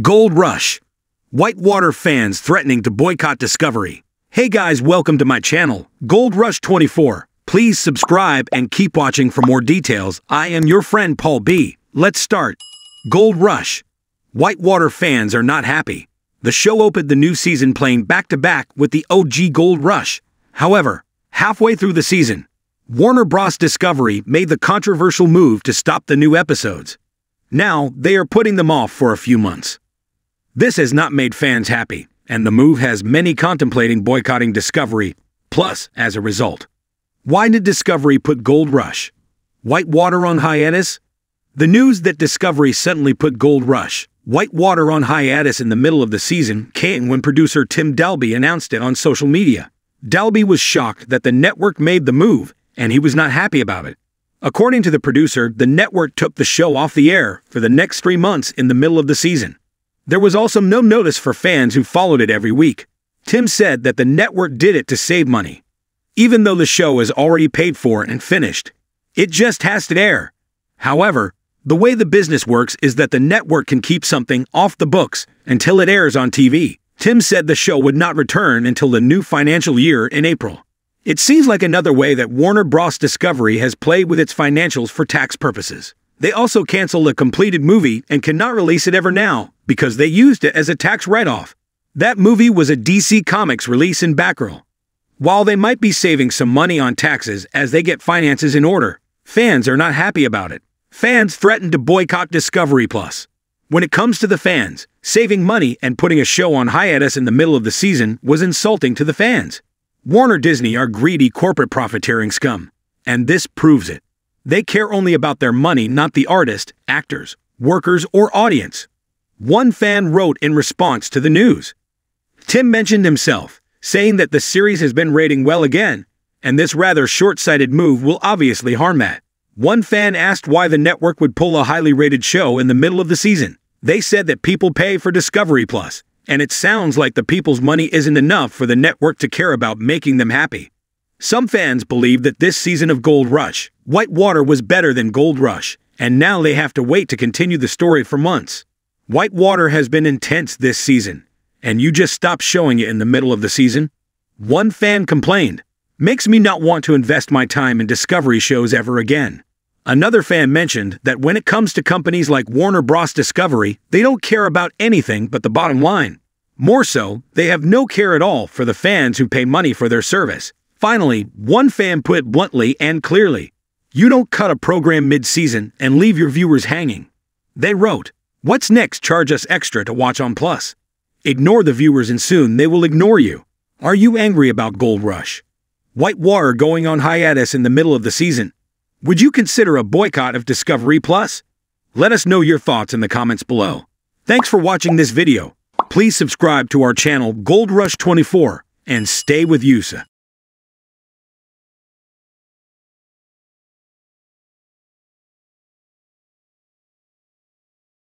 Gold Rush. Whitewater fans threatening to boycott Discovery. Hey guys, welcome to my channel, Gold Rush 24. Please subscribe and keep watching for more details. I am your friend Paul B. Let's start. Gold Rush. Whitewater fans are not happy. The show opened the new season playing back to back with the OG Gold Rush. However, halfway through the season, Warner Bros. Discovery made the controversial move to stop the new episodes. Now, they are putting them off for a few months. This has not made fans happy, and the move has many contemplating boycotting Discovery Plus as a result. Why did Discovery put Gold Rush? Whitewater on hiatus? The news that Discovery suddenly put Gold Rush, Whitewater on hiatus in the middle of the season came when producer Tim Dalby announced it on social media. Dalby was shocked that the network made the move, and he was not happy about it. According to the producer, the network took the show off the air for the next three months in the middle of the season. There was also no notice for fans who followed it every week. Tim said that the network did it to save money. Even though the show is already paid for and finished, it just has to air. However, the way the business works is that the network can keep something off the books until it airs on TV. Tim said the show would not return until the new financial year in April. It seems like another way that Warner Bros. Discovery has played with its financials for tax purposes. They also canceled a completed movie and cannot release it ever now because they used it as a tax write-off. That movie was a DC Comics release in Batgirl. While they might be saving some money on taxes as they get finances in order, fans are not happy about it. Fans threatened to boycott Discovery Plus. When it comes to the fans, saving money and putting a show on hiatus in the middle of the season was insulting to the fans. Warner Disney are greedy corporate profiteering scum, and this proves it. They care only about their money, not the artist, actors, workers, or audience. One fan wrote in response to the news. Tim mentioned himself, saying that the series has been rating well again, and this rather short sighted move will obviously harm that. One fan asked why the network would pull a highly rated show in the middle of the season. They said that people pay for Discovery Plus, and it sounds like the people's money isn't enough for the network to care about making them happy. Some fans believe that this season of Gold Rush, Whitewater was better than Gold Rush, and now they have to wait to continue the story for months. Whitewater has been intense this season, and you just stopped showing it in the middle of the season? One fan complained, makes me not want to invest my time in Discovery shows ever again. Another fan mentioned that when it comes to companies like Warner Bros. Discovery, they don't care about anything but the bottom line. More so, they have no care at all for the fans who pay money for their service. Finally, one fan put bluntly and clearly You don't cut a program mid season and leave your viewers hanging. They wrote, What's next? Charge us extra to watch on Plus. Ignore the viewers and soon they will ignore you. Are you angry about Gold Rush? Whitewater going on hiatus in the middle of the season. Would you consider a boycott of Discovery Plus? Let us know your thoughts in the comments below. Thanks for watching this video. Please subscribe to our channel Gold Rush 24 and stay with USA.